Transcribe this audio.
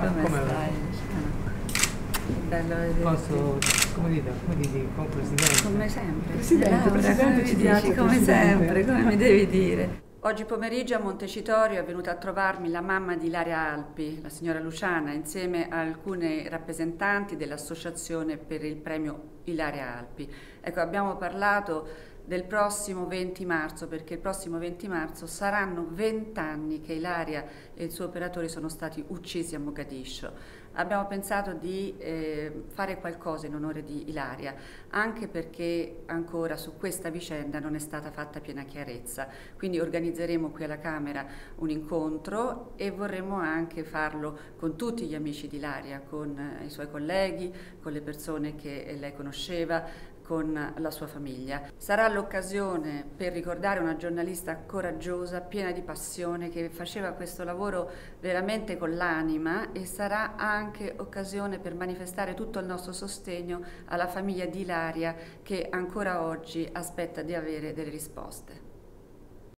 Come, Come stai? Ah, Bello vederti. Posso, come dite, come dite, con presidente? Come sempre. Presidente, Laura, Presidente, ci dici? piace, Come Presidente. sempre, come mi devi dire. Oggi pomeriggio a Montecitorio è venuta a trovarmi la mamma di Ilaria Alpi, la signora Luciana, insieme a alcuni rappresentanti dell'Associazione per il premio Ilaria Alpi. Ecco, abbiamo parlato del prossimo 20 marzo, perché il prossimo 20 marzo saranno 20 anni che Ilaria e il suo operatore sono stati uccisi a Mogadiscio. Abbiamo pensato di eh, fare qualcosa in onore di Ilaria, anche perché ancora su questa vicenda non è stata fatta piena chiarezza. Quindi organizzeremo qui alla Camera un incontro e vorremmo anche farlo con tutti gli amici di Ilaria, con eh, i suoi colleghi, con le persone che lei conosceva, con la sua famiglia. Sarà l'occasione per ricordare una giornalista coraggiosa, piena di passione, che faceva questo lavoro veramente con l'anima e sarà anche occasione per manifestare tutto il nostro sostegno alla famiglia di Ilaria che ancora oggi aspetta di avere delle risposte.